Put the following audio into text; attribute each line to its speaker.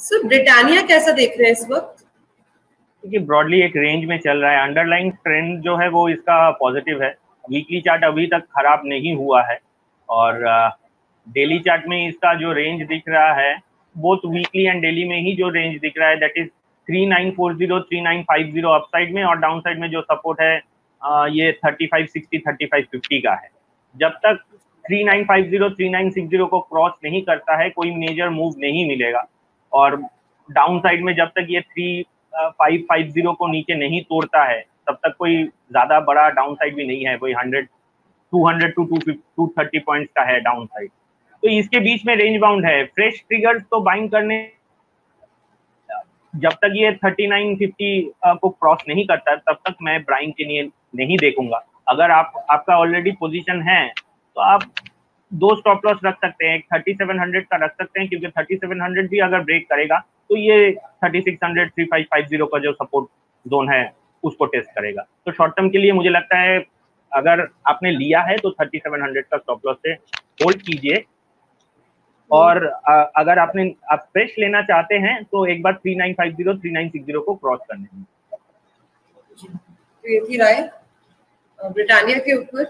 Speaker 1: Sir Britannia कैसा देख रहे हैं इस वक्त?
Speaker 2: देखिए ब्रॉडली एक रेंज में चल रहा है। अंडरलाइन ट्रेंड जो है वो इसका पॉजिटिव है। वीकली चार्ट अभी तक खराब नहीं हुआ है। और डेली चार्ट में इसका जो रेंज दिख रहा है बोथ वीकली एंड डेली में ही जो रेंज दिख रहा है that is three nine four zero three nine five zero upside में और डाउन साइड में जो सपोर्ट है ये thirty five sixty thirty five fifty का है। जब तक three nine five zero three nine six zero को क्रॉस नहीं करता है, कोई मेजर मूव नहीं मिलेगा। और डाउन साइड में जब तक ये थ्री फाइव फाइव ज़ीरो को नीचे नहीं तोड़ता है, तब तक कोई ज़्यादा बड़ा डाउन साइड भी नहीं है, कोई hundred two hundred two two two thirty point का है डाउन साइड तो इसके बीच में रेंज बाउंड है। फ्रेश ट्रिगर्स तो बाइंग करने जब तक ये थर्टी नाइन फिफ्टी को क्रॉस नहीं करता, तब तक मैं ब्राइंग के लिए नहीं देखूँगा। अगर आप, आपका ऑलरेडी पोजीशन है तो आप दो स्टॉप लॉस रख सकते हैं, एक थर्टी सेवन हंड्रेड का रख सकते हैं, क्योंकि थर्टी सेवन हंड्रेड भी अगर ब्रेक करेगा तो ये thirty six hundred three five five zero का जो सपोर्ट जोन है, उसको टेस्ट करेगा। तो शॉर्ट टर्म के लिए मुझे लगता है, अगर आपने लिया है तो थर्टी सेवन हंड्रेड का स्टॉप लॉस से होल्ड कीजिए। और अगर आपने, आप फ्रेश लेना चाहते हैं तो एक बार three nine five zero three nine six zero को क्रॉस करने
Speaker 1: तो ये थी राय ब्रिटानिया के ऊपर।